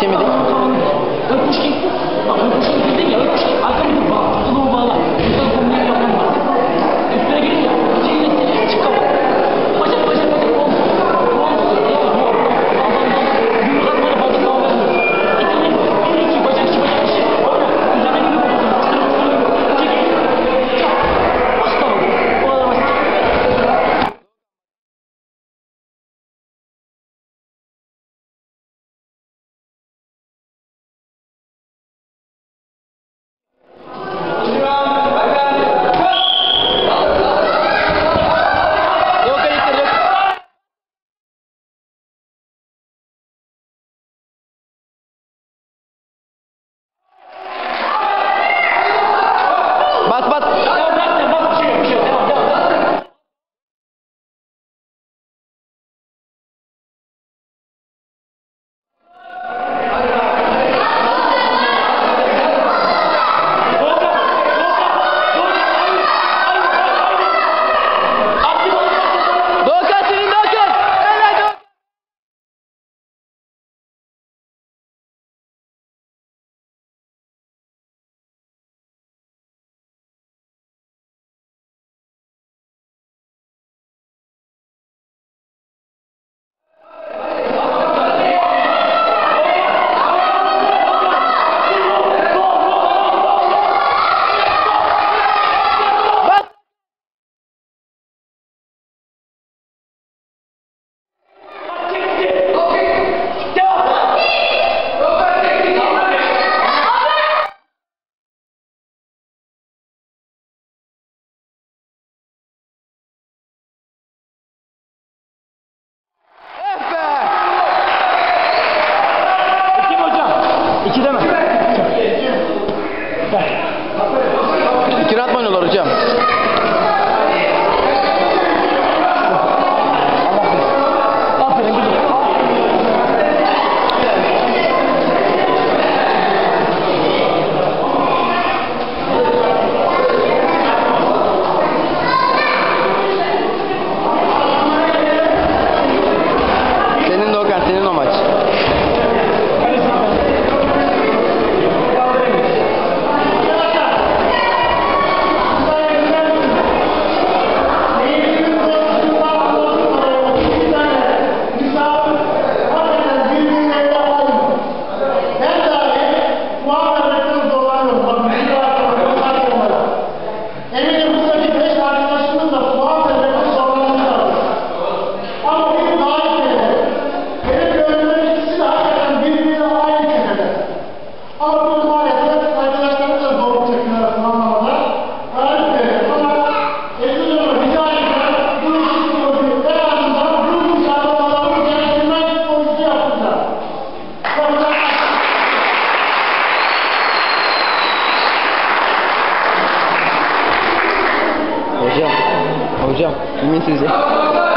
شنو beijão. Vamos dizer.